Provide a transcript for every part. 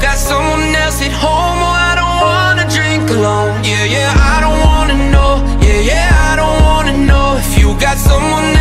got someone else at home. Oh, I don't wanna drink alone. Yeah, yeah, I don't wanna know. Yeah, yeah, I don't wanna know If you got someone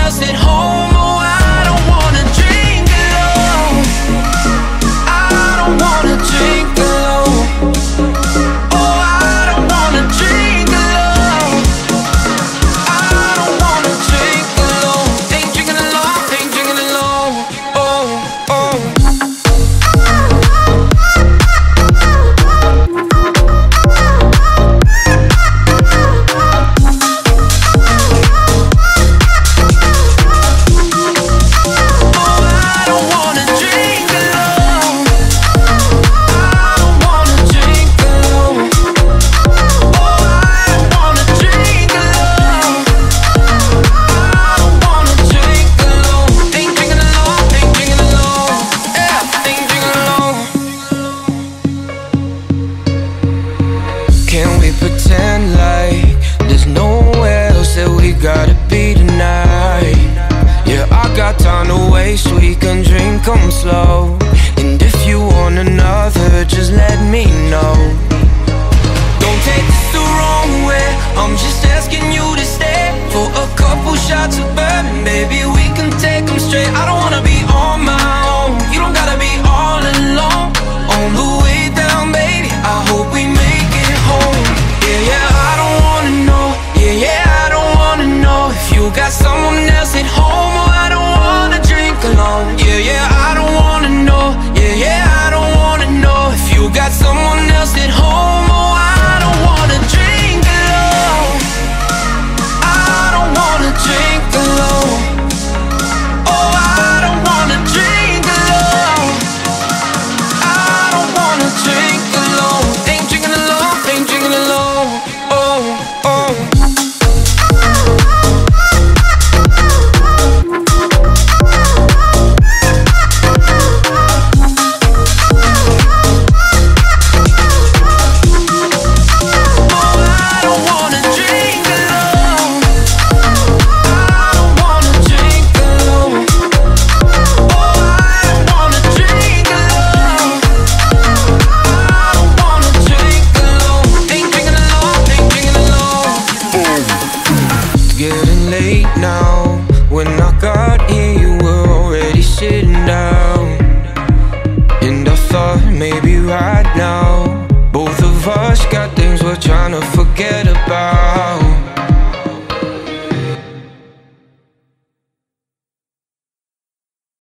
Can we pretend like there's nowhere else that we gotta be tonight? Yeah, I got time to waste, we can drink on slow. And if you want another, just let me know. Don't take this the wrong way, I'm just asking you to stay. For a couple shots of bourbon, baby, we can take them straight. I don't getting late now. When I got here, you were already sitting down. And I thought maybe right now, both of us got things we're trying to forget about.